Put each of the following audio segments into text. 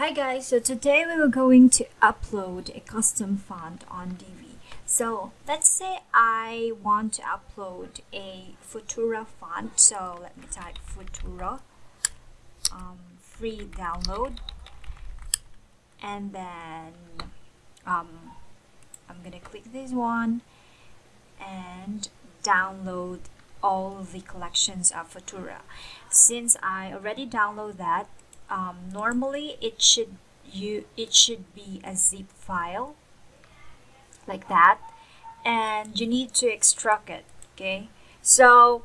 Hi guys, so today we were going to upload a custom font on Divi. So let's say I want to upload a Futura font. So let me type Futura, um, free download, and then um, I'm gonna click this one and download all the collections of Futura. Since I already download that, um, normally it should you it should be a zip file like that and you need to extract it okay? So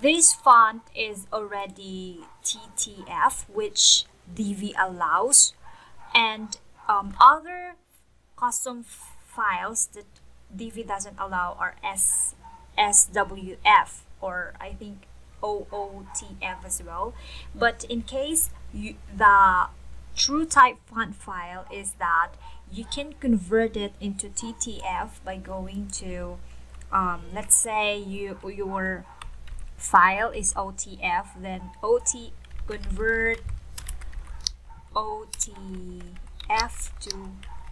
this font is already TTF which Divi allows and um, other custom files that Divi doesn't allow are S SWF or I think OOTF as well. But in case you, the true type font file is that you can convert it into TTF by going to um, let's say you your file is OTF then OT convert OTF to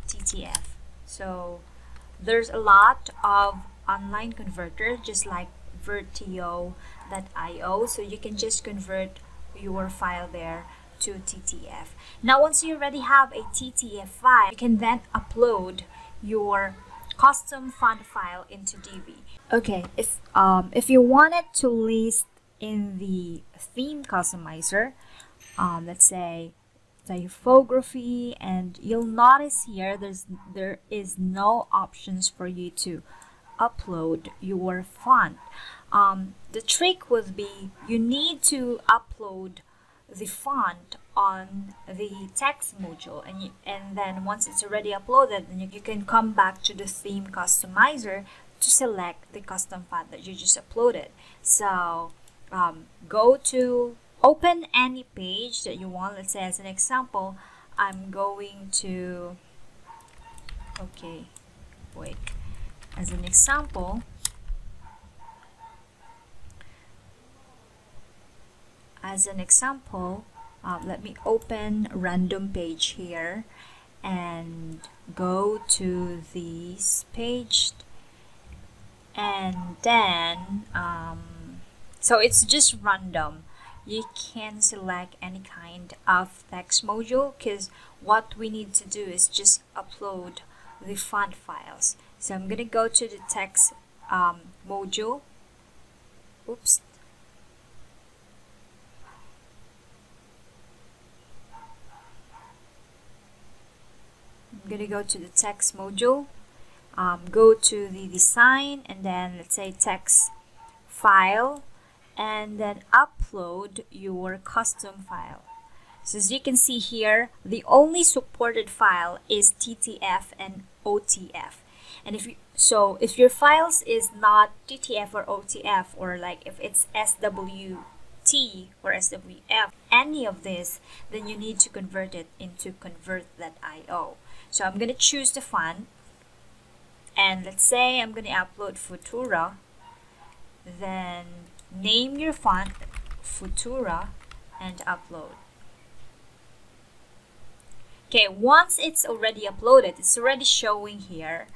TTF so there's a lot of online converters just like Vertio.io so you can just convert your file there to TTF. Now once you already have a TTF file, you can then upload your custom font file into Divi. Okay, if um, if you wanted to list in the theme customizer, um, let's say typography, and you'll notice here there's there is no options for you to upload your font. Um, the trick would be you need to upload the font on the text module and you, and then once it's already uploaded then you, you can come back to the theme customizer to select the custom font that you just uploaded. So um, go to open any page that you want. Let's say as an example I'm going to okay wait as an example as an example uh, let me open random page here and go to this page. And then um, so it's just random. You can select any kind of text module because what we need to do is just upload the font files so I'm gonna go to the text um, module oops. I'm gonna go to the text module um, go to the design and then let's say text file and then upload your custom file. So as you can see here the only supported file is TTF and OTF and if you so if your files is not TTF or OTF or like if it's SWT or SWF any of this then you need to convert it into convert.io so I'm gonna choose the font. And let's say I'm gonna upload Futura. Then name your font Futura and upload. Okay once it's already uploaded it's already showing here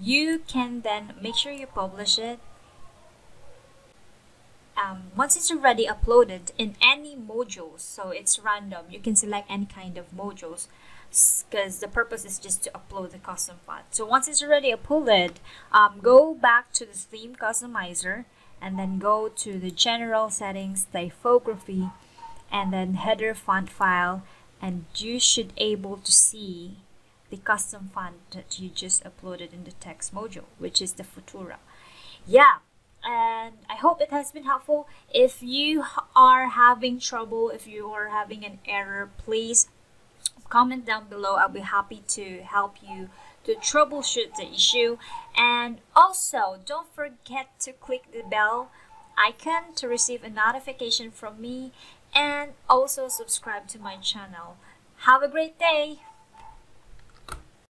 you can then make sure you publish it um, once it's already uploaded in any modules so it's random you can select any kind of modules because the purpose is just to upload the custom font so once it's already uploaded um, go back to the theme customizer and then go to the general settings typography and then header font file and you should able to see the custom font that you just uploaded in the text module which is the Futura yeah and I hope it has been helpful. If you are having trouble, if you are having an error, please comment down below. I'll be happy to help you to troubleshoot the issue. And also, don't forget to click the bell icon to receive a notification from me and also subscribe to my channel. Have a great day!